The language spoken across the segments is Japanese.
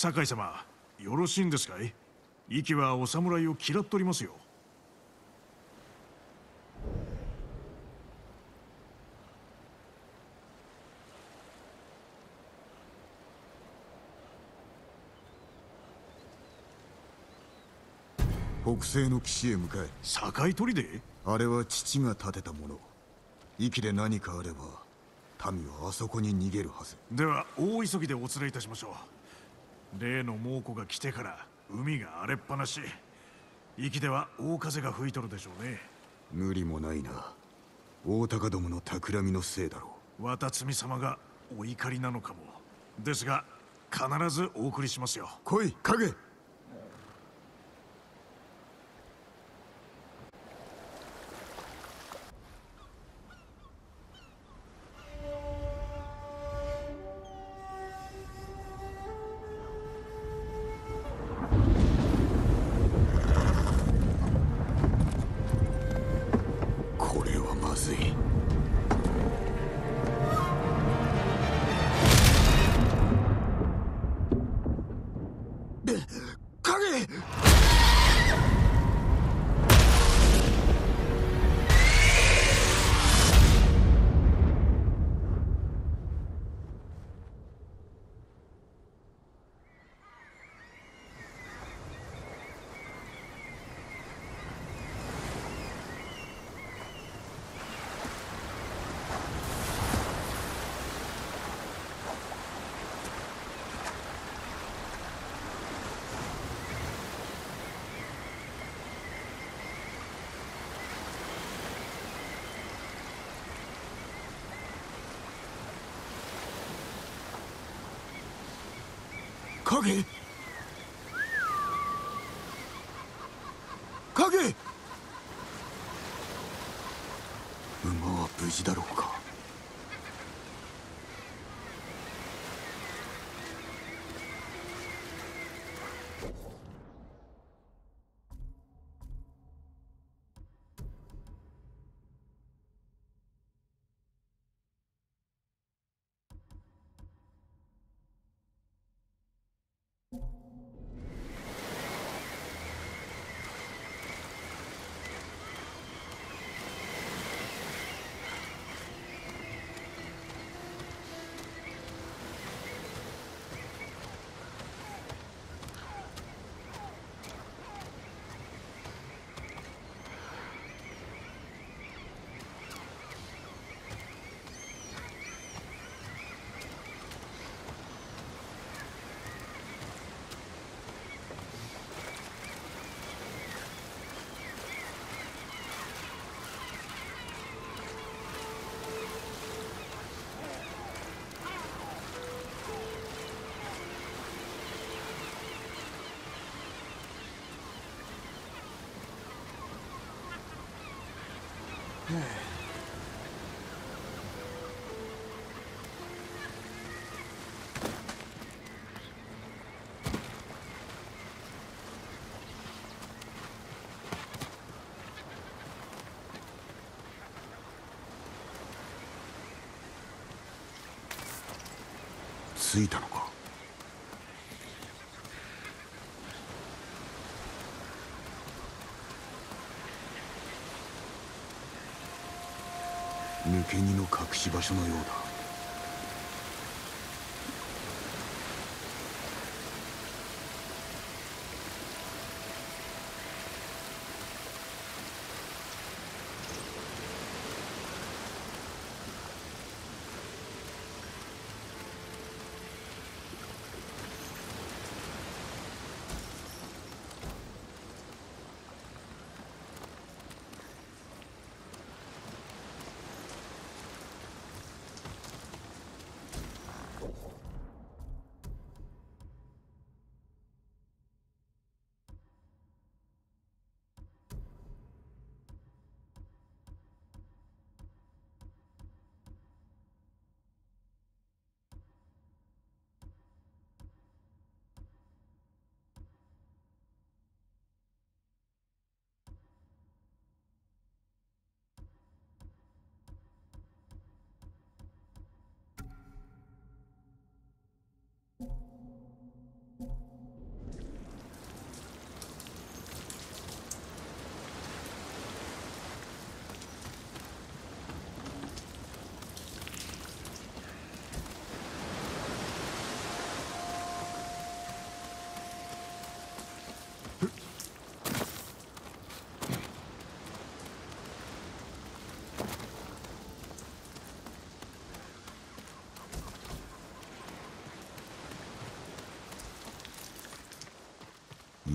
酒井様よろしいんですかい？息キはお侍を嫌っとりますよ。北西の岸へ向かえ堺砦あれは父が建てたもの。息で何かあれば民はあそこに逃げるはず。では大急ぎでお連れいたしましょう例の猛虎が来てから海が荒れっぱなし。息では大風が吹いとるでしょうね。無理もないな。大高どもの企みのせいだろう。渡積様がお怒りなのかも。ですが必ずお送りしますよ。来い影影影馬は無事だろうか着いたのか。抜け荷の隠し場所のようだ。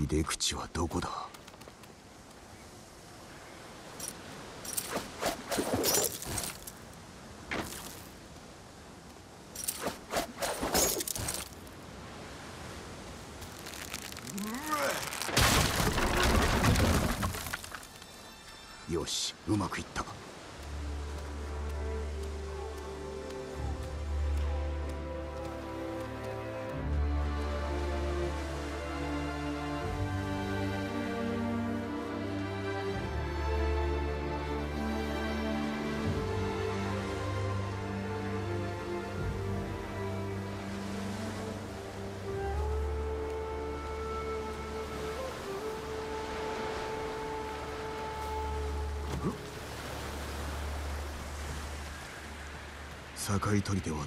入口はどこだ？境取りでは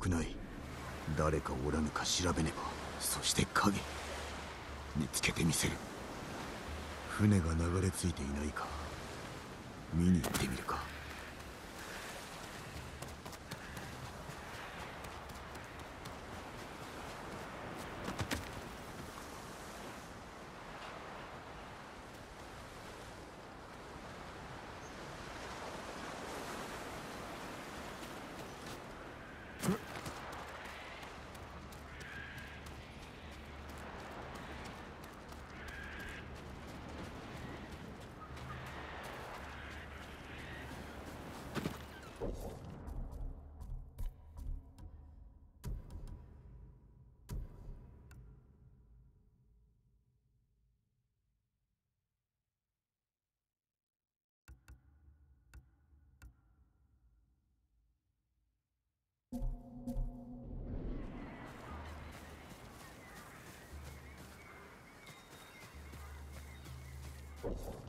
くない。誰かおらぬか調べねば。そして影。見つけてみせる。船が流れ着いていないか。見に行ってみるか。Thank you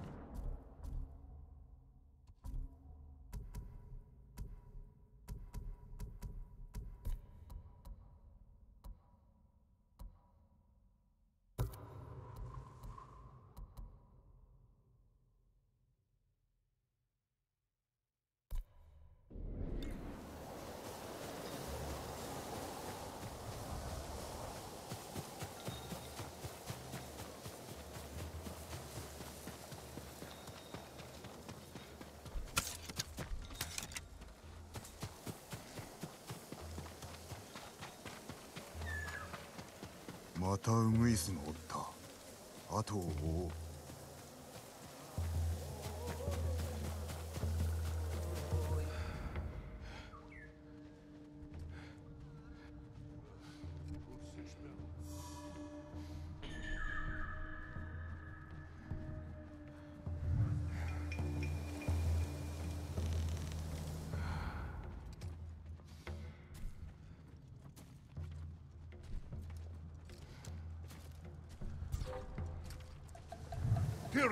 またウグイスがおった。後を追おう。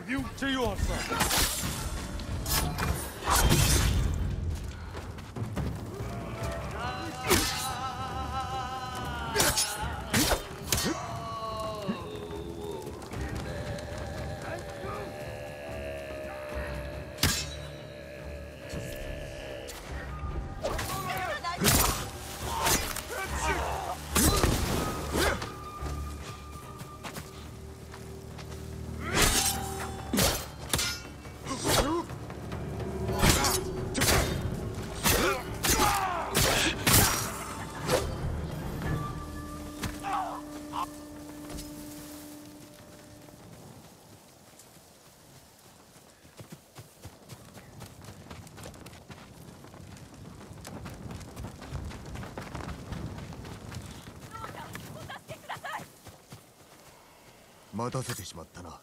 you to your side. 待たせてしまったな。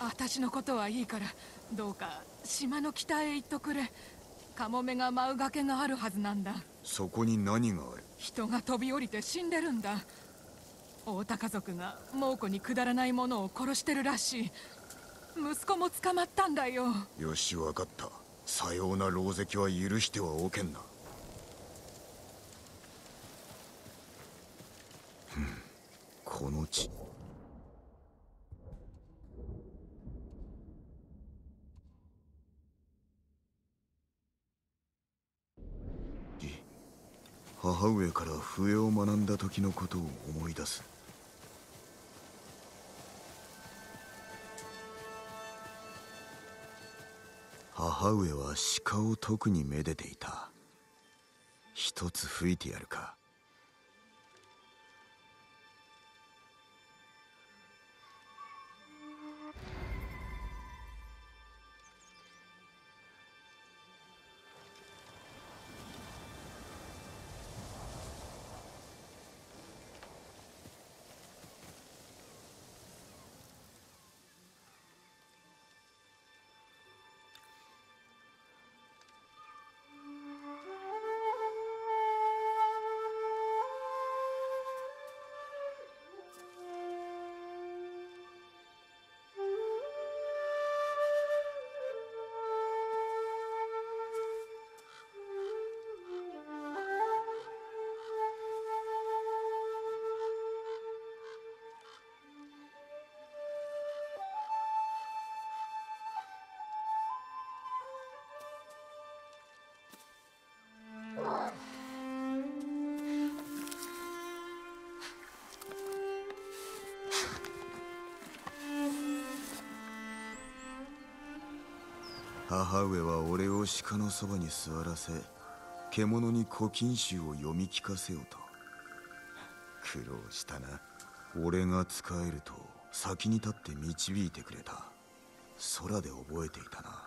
私のことはいいからどうか島の北へ行っとくれ。カモメが舞う崖があるはずなんだ。そこに何がある？人が飛び降りて死んでるんだ。太田家族が猛虎にくだらないものを殺してるらしい。息子も捕まったんだよ。よし分かった。さような狼藉は許してはおけんなふんこの地い母上から笛を学んだ時のことを思い出す。母上は鹿を特にめでていた。一つ吹いてやるか。母上は俺を鹿のそばに座らせ獣に古今集を読み聞かせようと。苦労したな。俺が使えると先に立って導いてくれた。空で覚えていたな。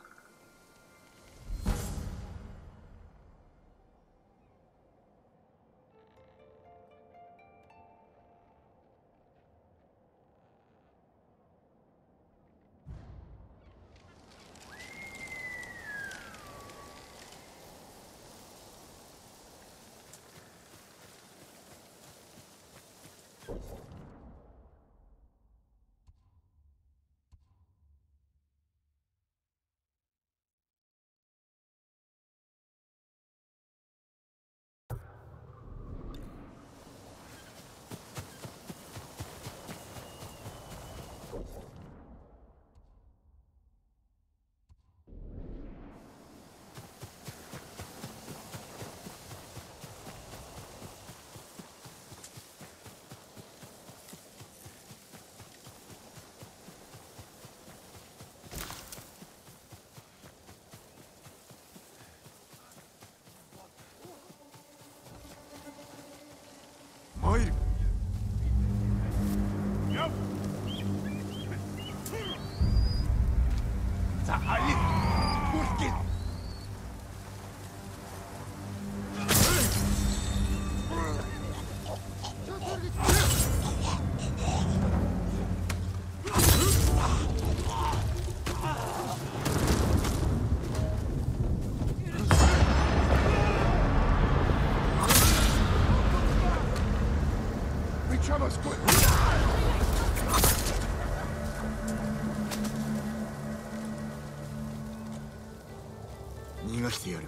逃がしてやる。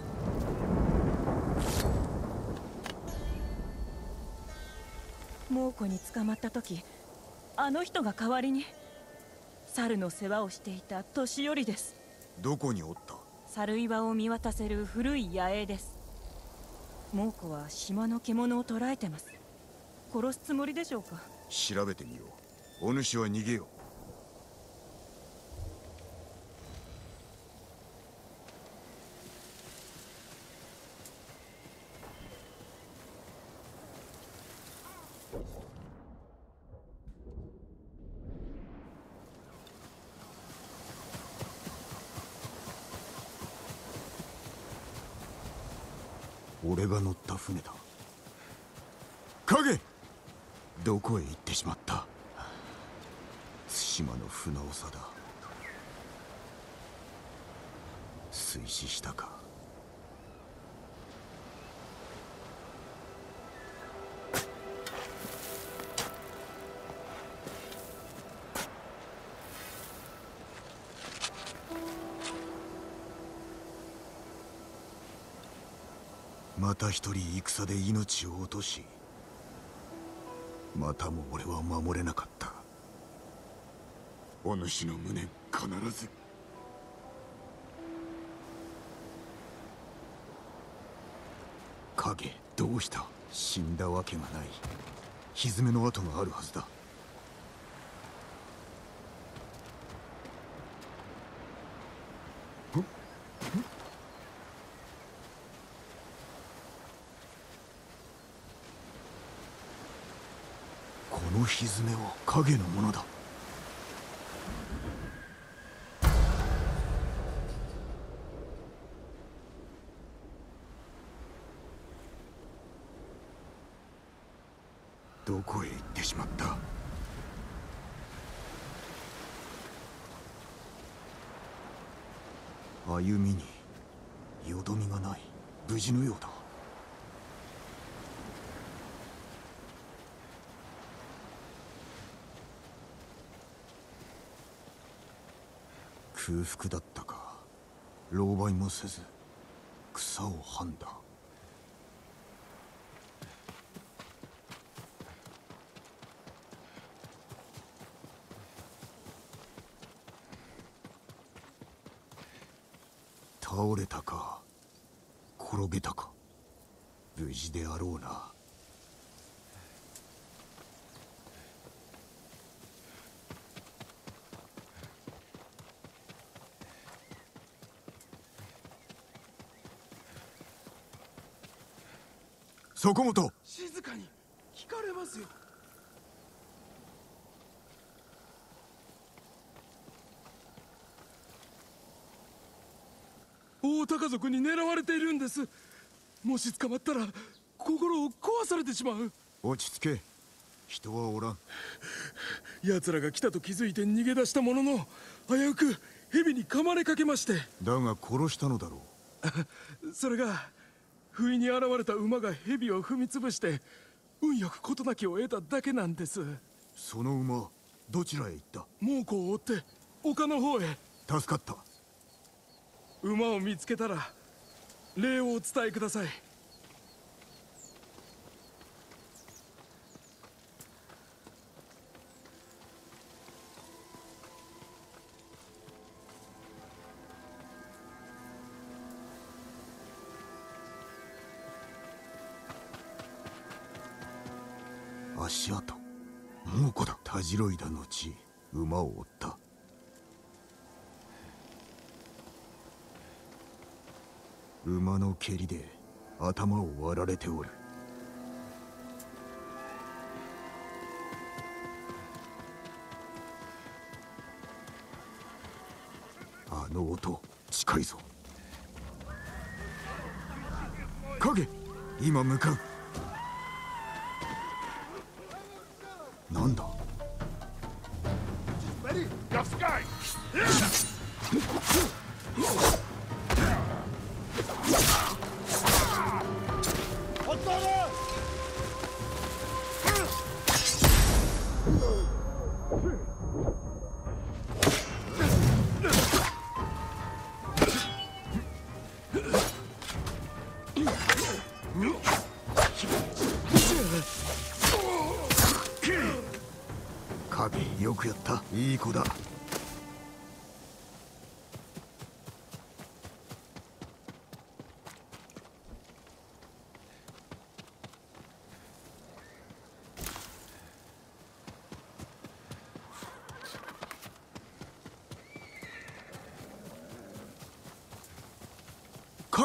猛虎に捕まった時あの人が代わりに猿の世話をしていた年寄りです。どこにおった？猿岩を見渡せる古い野営です。猛虎は島の獣を捕らえてます殺すつもりでしょうか？調べてみよう。お主は逃げよう。俺が乗った船だ。影！どこへ行ってしまった？対馬の船長だ。水死したか？また一人戦で命を落としまたも俺は守れなかった。お主の胸必ず。影どうした？死んだわけがない。蹄の跡があるはずだこの蹄は影のものだ。どこへ行ってしまった？歩みによどみがない。無事のようだ。空腹だったか。狼狽もせず草をはんだ倒れたか転げたか。無事であろうな。そこもと静かに。聞かれますよ。大高族に狙われているんです。もし捕まったら心を壊されてしまう。落ち着け。人はおらん。奴らが来たと気づいて逃げ出したものの危うく蛇に噛まれかけまして。だが殺したのだろ それが不意に現れた馬が蛇を踏み潰して運よく事なきを得ただけなんです。うその馬どちらへ行った？猛虎を追って丘の方へ。助かった。馬を見つけたら礼をお伝えください足跡猛虎だ。たじろいだ後馬を追った。馬の蹴りで頭を割られておる。あの音近いぞ。影今向かう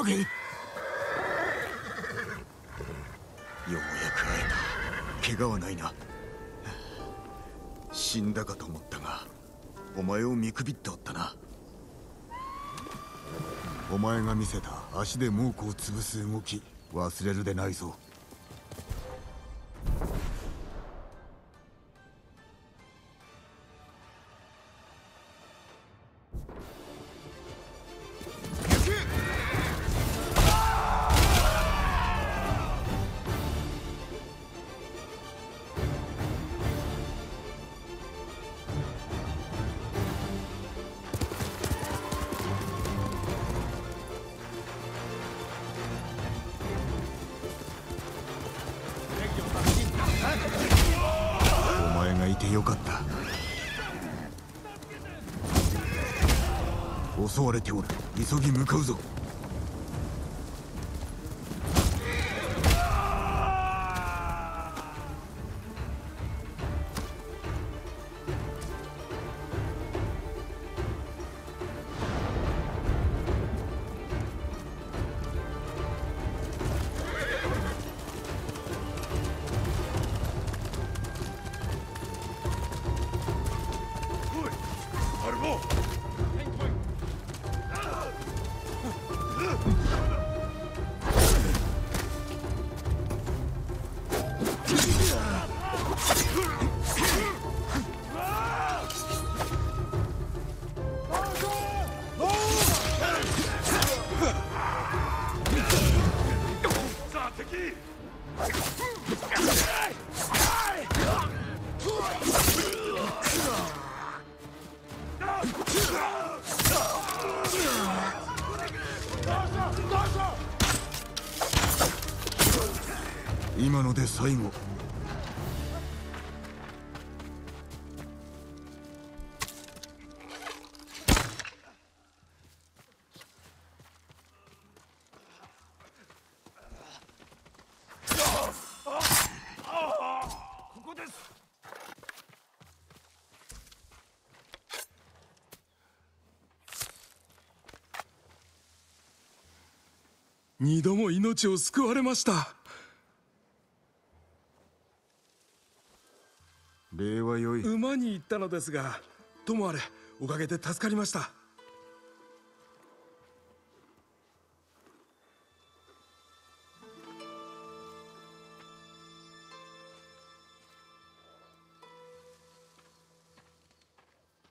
影。ようやく会えた。怪我はないな。死んだかと思ったがお前を見くびっておったな。お前が見せた足で猛虎を潰す動き忘れるでないぞ。最後。二度も命を救われました行ったのですがともあれおかげで助かりました。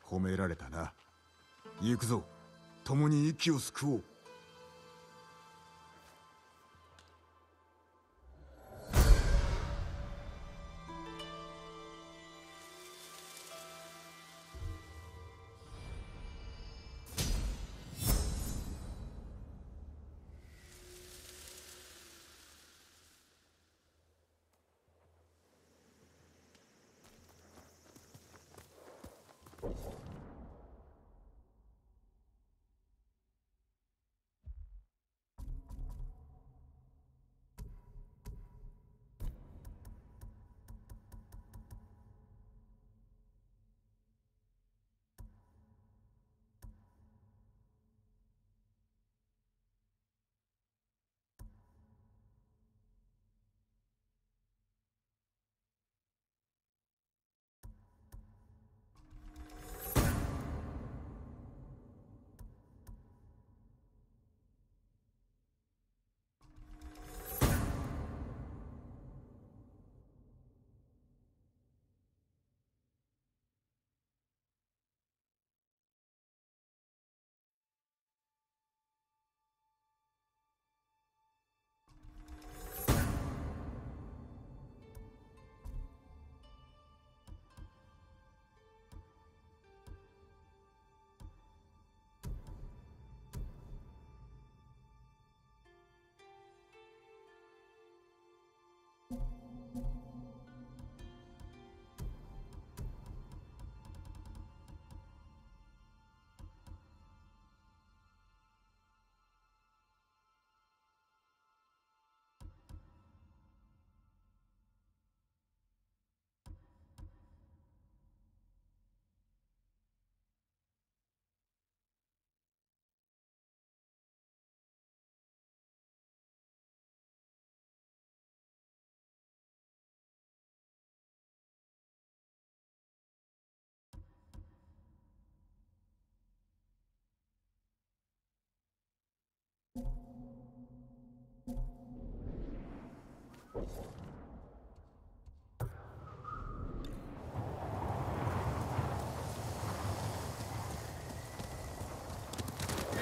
褒められたな。行くぞ。共に息を救おう。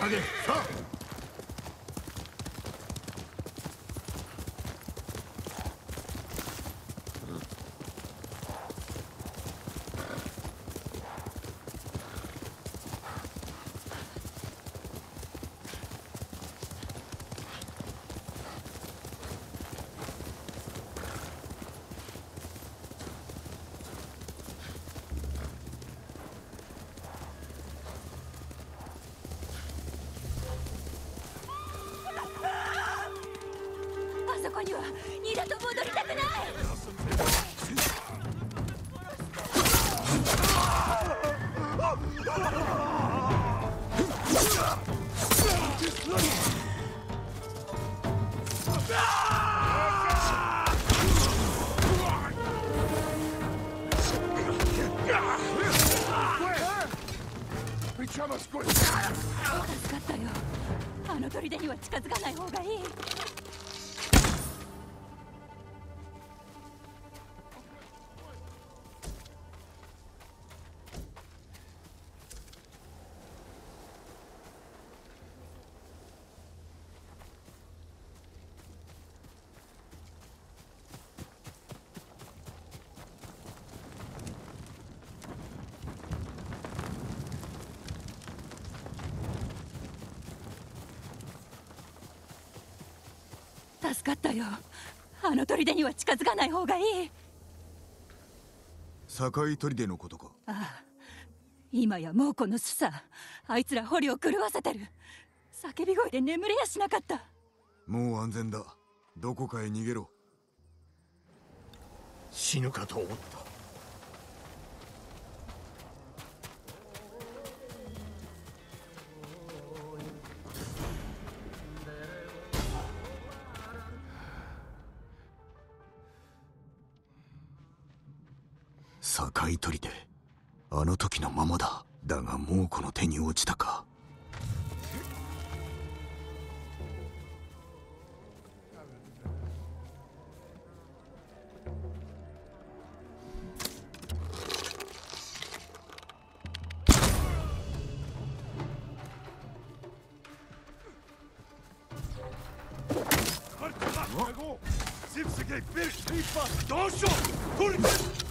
影さあ助かったよ。あの砦には近づかない方がいい。堺砦のことか？ああ。今や猛虎の巣さあいつら捕虜を狂わせてる。叫び声で眠れやしなかった。もう安全だ。どこかへ逃げろ。死ぬかと思ったあの時のままだ。だがもうこの手に落ちたか。どうしよう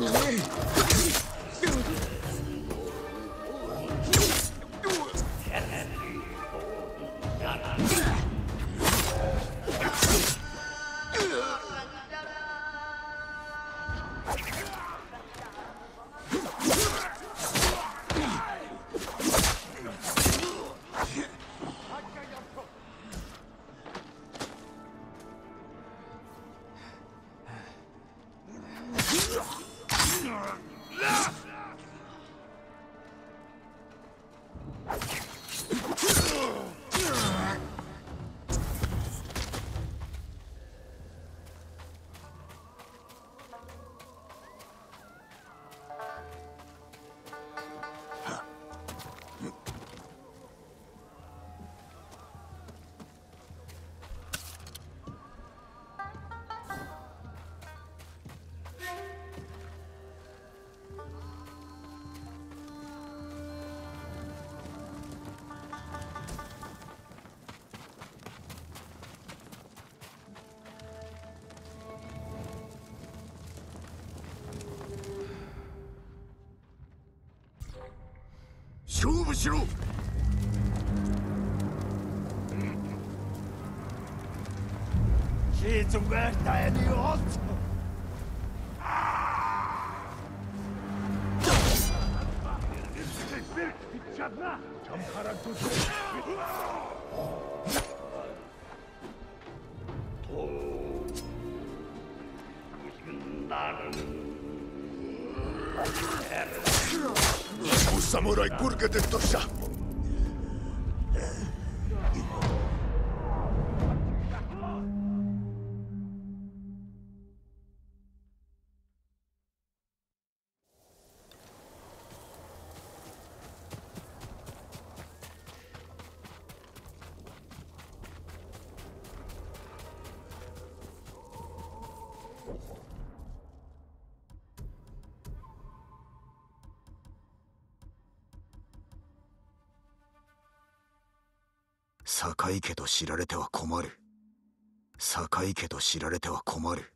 ¡Joder! ろ。侍コルケテッドした井家と知られては困る。堺家と知られては困る。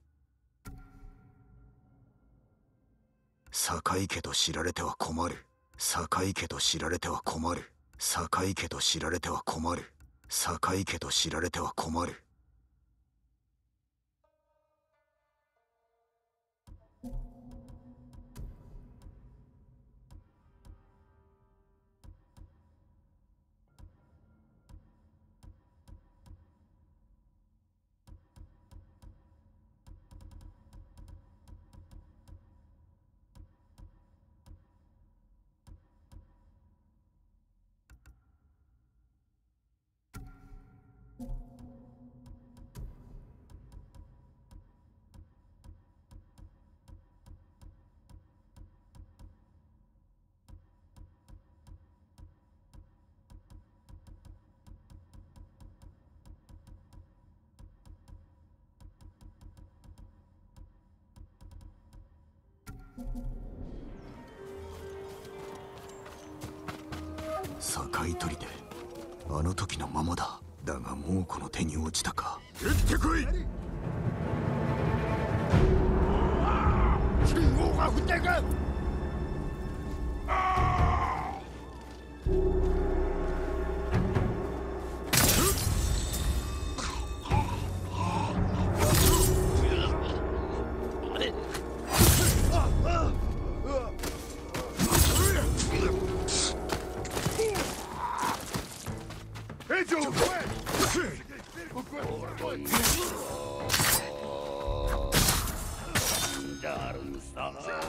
堺家と知られては困る。堺家と知られては困る。堺家と知られては困る。堺家と知られては困る。堺取であの時のままだ。だがもうこの手に落ちたか。撃ってこい！信号が降ってか Darn, stop.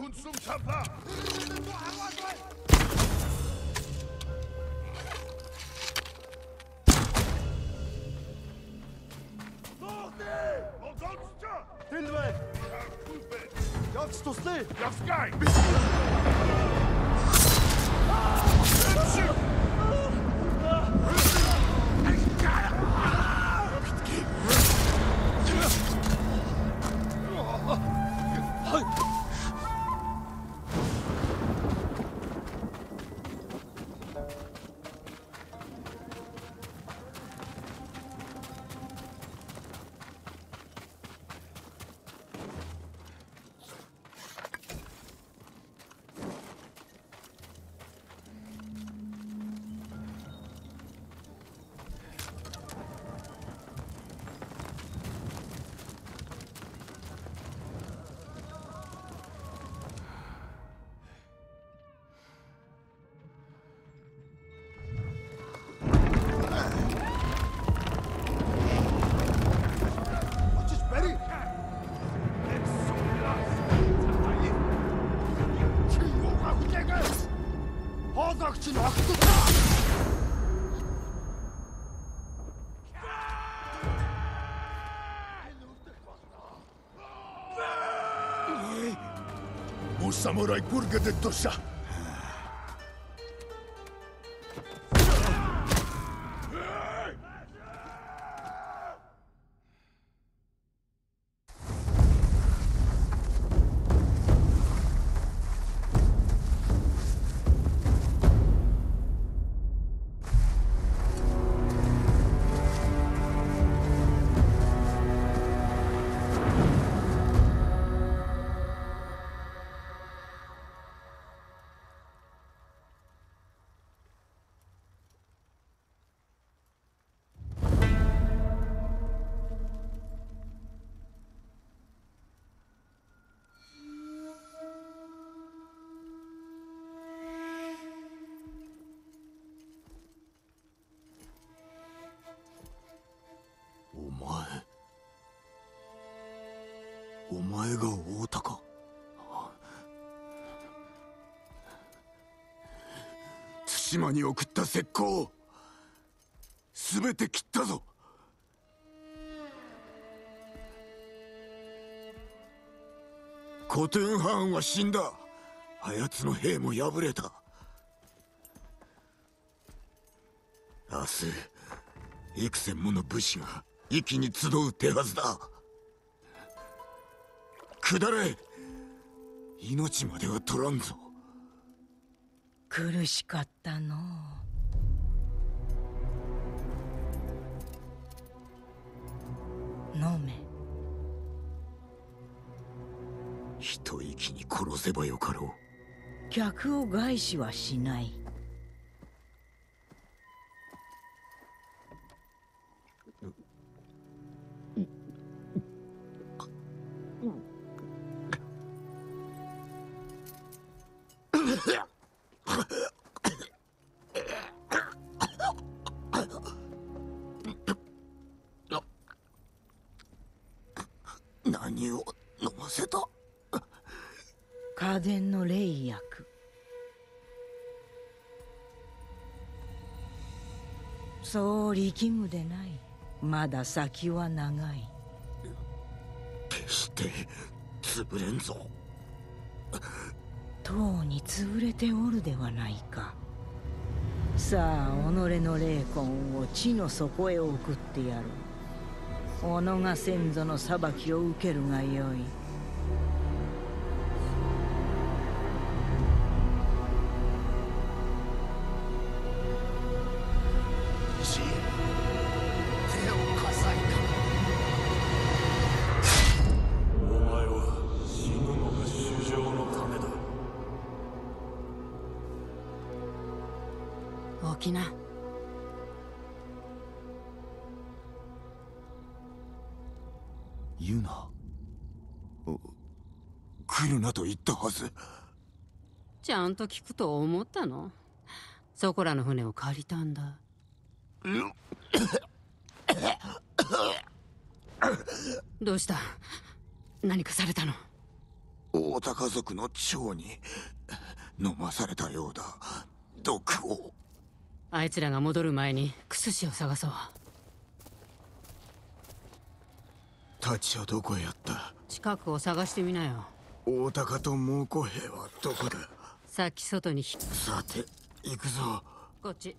konsum sampah. Hinweis! Jagst du Stil? Jagst Geil! Mu samurai kurgedet tuossa! 対馬に送った石膏すべて切ったぞ。コトゥンハーンは死んだ。あやつの兵も敗れた。明日幾千もの武士が一気に集う手はずだ。下れ。命までは取らんぞ。苦しかったの。う飲め。一息に殺せばよかろう。客を害しはしない力むでない。まだ先は長い。決して潰れんぞ。とうに潰れておるではないか。さあ己の霊魂を地の底へ送ってやる。己が先祖の裁きを受けるがよい起きな。言うなお来るなと言ったはず。ちゃんと聞くと思ったの？そこらの船を借りたんだ。どうした？何かされたの？お大田家族の長に飲まされたようだ。毒をあいつらが戻る前にクスシを探そう。タチはどこへやった？近くを探してみなよ。大高と猛虎兵はどこだ？さっき外にひさて行くぞ。こっち